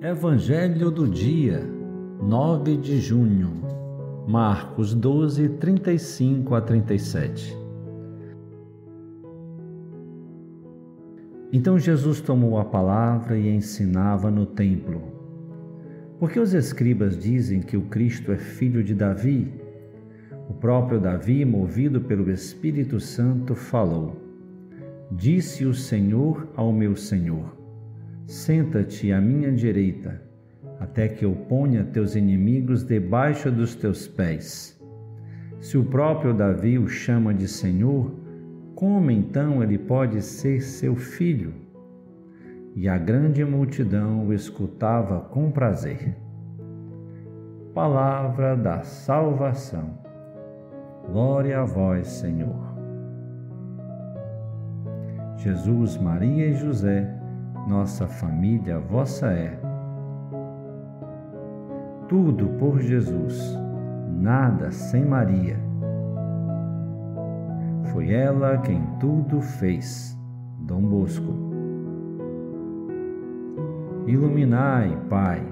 Evangelho do dia, 9 de junho, Marcos 12, 35 a 37. Então Jesus tomou a palavra e ensinava no templo. Porque os escribas dizem que o Cristo é filho de Davi? O próprio Davi, movido pelo Espírito Santo, falou: Disse o Senhor ao meu Senhor: Senta-te à minha direita, até que eu ponha teus inimigos debaixo dos teus pés. Se o próprio Davi o chama de Senhor, como então ele pode ser seu filho? E a grande multidão o escutava com prazer. Palavra da salvação. Glória a vós, Senhor. Jesus, Maria e José, nossa família vossa é. Tudo por Jesus, nada sem Maria. Foi ela quem tudo fez. Dom Bosco. Iluminai, Pai,